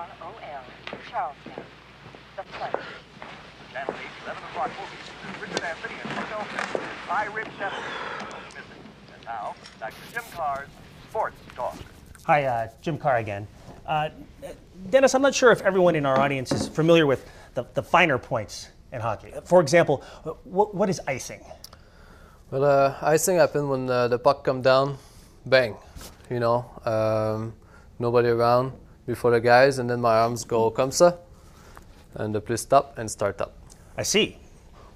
WBROL, Charleston. The Place. Channel 8, 11 o'clock movies. Richard Anthony and Michelle Pfeiffer. High Rib Chef. And now, back to Jim Carr's Sports Talk. Hi, uh, Jim Carr again. Uh, Denis, I'm not sure if everyone in our audience is familiar with the, the finer points in hockey. For example, what, what is icing? Well, uh, icing happens when uh, the puck comes down, bang, you know, um, nobody around before the guys, and then my arms go ça, and the play stop and start up. I see.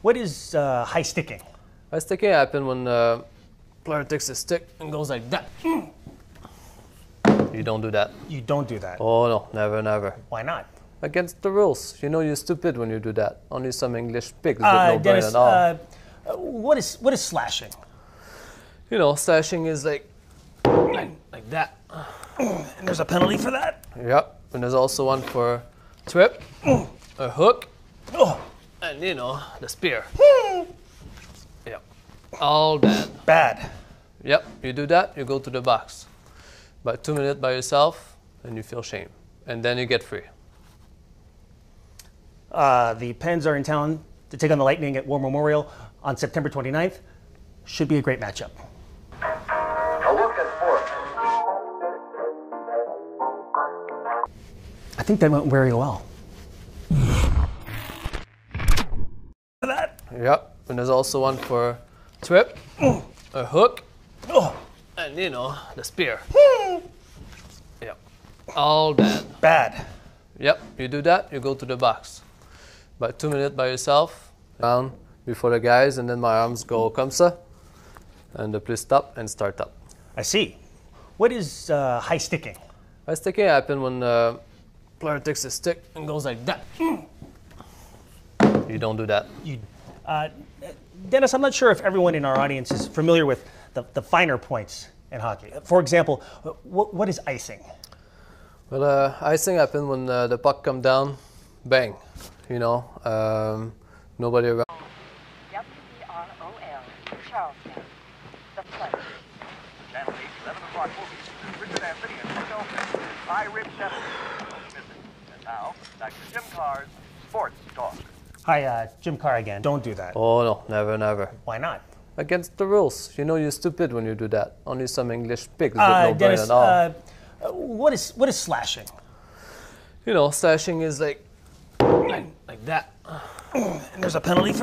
What is uh, high sticking? High sticking happens when the player takes a stick and goes like that. You don't do that. You don't do that. Oh no, never, never. Why not? Against the rules. You know you're stupid when you do that. Only some English pigs with Uh, no brain at all. uh, uh, what is what is slashing? you know, slashing is like like, like that. And there's a penalty for that. Yep. And there's also one for trip, a hook, Oh, and you know, the spear. yep. All bad. bad. Yep. You do that, you go to the box. About two minutes by yourself, and you feel shame. And then you get free. Uh, the Pens are in town to take on the Lightning at War Memorial on September 29th. Should be a great matchup. I think that went very well. that. Yep. And there's also one for trip, a hook, and you know, the spear. yep. All bad. bad. Yep, you do that, you go to the box. About two minutes by yourself, down before the guys, and then my arms go ça, and the play stop and start up. I see. What is uh, high sticking? High sticking happens when the player takes a stick and goes like that. You don't do that. You, uh, Denis, I'm not sure if everyone in our audience is familiar with the, the finer points in hockey. For example, what, what is icing? Well, uh, icing happens when uh, the puck come down, bang, you know, um, nobody around. WBROL, Charleston. The Place. Channel 8, 11 o'clock movies. Richard Anthony and Michelle Pfeiffer. High Rib Chef. And now, back to Jim Carr's Sports Talk. Hi, uh, Jim Carr again. Don't do that. Oh no, never, never. Why not? Against the rules. You know you're stupid when you do that. Only some English pigs with Uh, no brain at all. uh, what is what is slashing? you know, slashing is like like, like that. And there's a penalty for